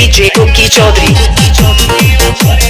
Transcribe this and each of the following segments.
DJ Kuki Chaudhary.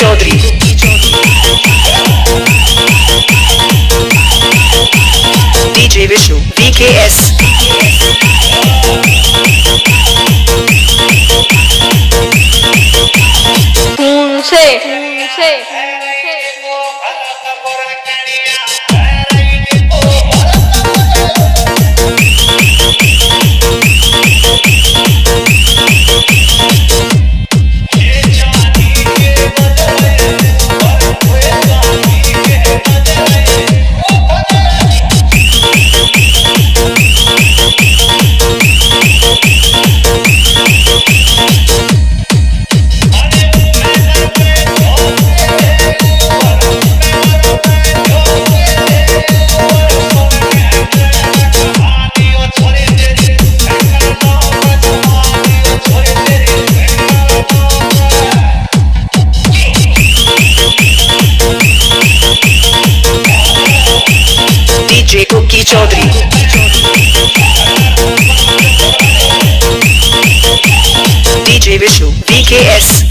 Chaudhary. DJ Vishnu BKS से खून Chaudhary DJ Vishu V K Vishnu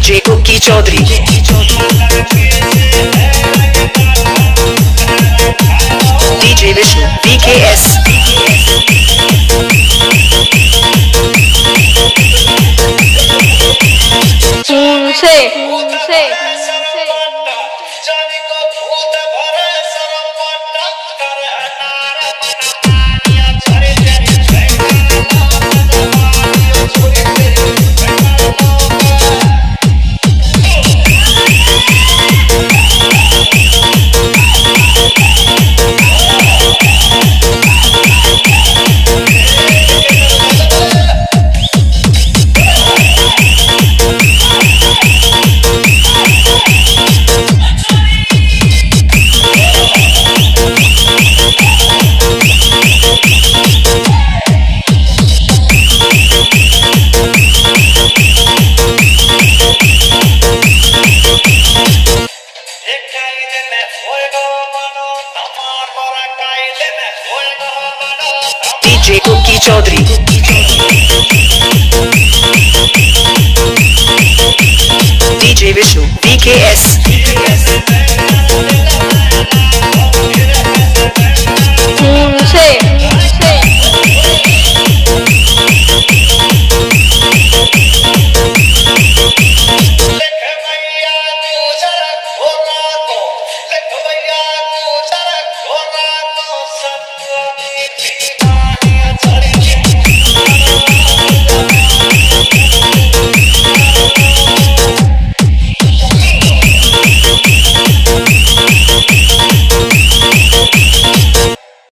DJ Kuki Chaudhary DJ Kuki Chaudhary DJ Vishnu BKS